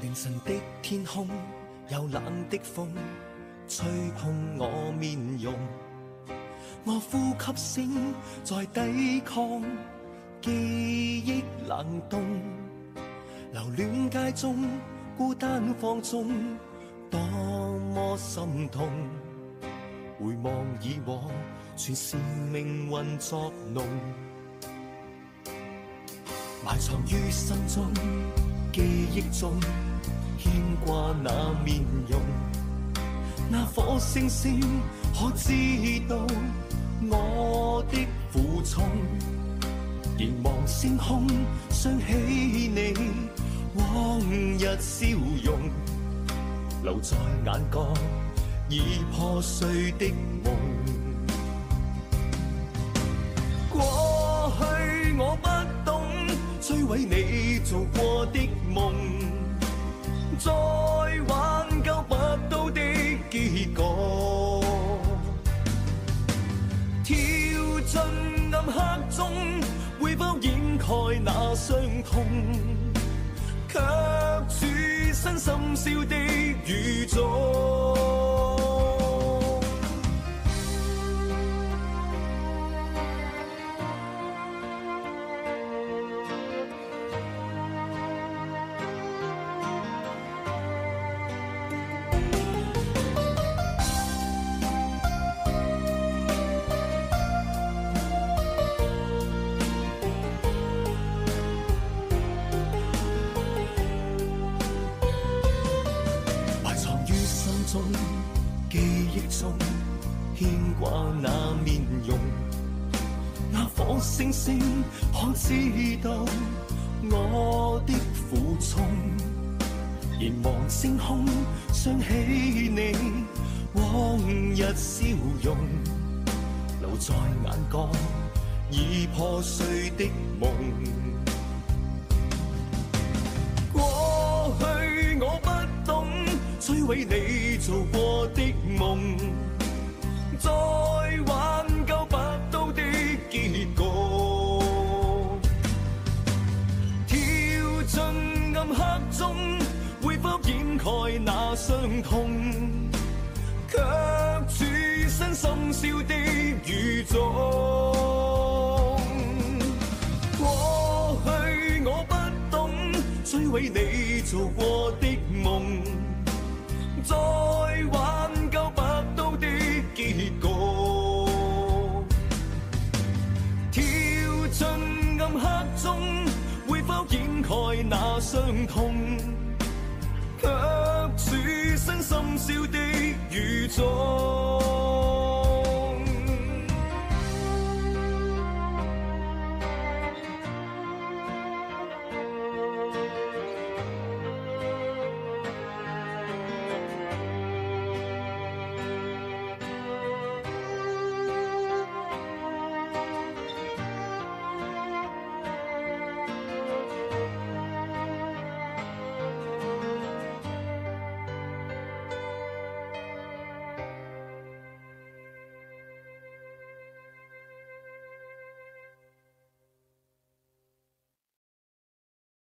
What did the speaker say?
凌晨的天空，有冷的风吹痛我面容，我呼吸声在抵抗记忆冷冻，留恋街中孤单放纵，多么心痛。回望以往，全是命运作弄，埋藏于心中记忆中。挂那面容，那颗星星可知道我的苦衷？凝望星空，想起你往日笑容，留在眼角已破碎的梦。过去我不懂摧毁你做过的梦。再挽救不到的结果，跳进暗黑中，会否掩盖那伤痛？却处身深宵的雨中。牵挂那面容，那颗星星可知道我的苦衷？凝望星空，想起你往日笑容，留在眼角已破碎的梦。过去我不懂摧毁你做过的梦，暗黑中，会否掩盖那伤痛，却处身深宵的雨中。过去我不懂摧毁你做过的梦，再挽爱那伤痛？却处身深宵的雨中。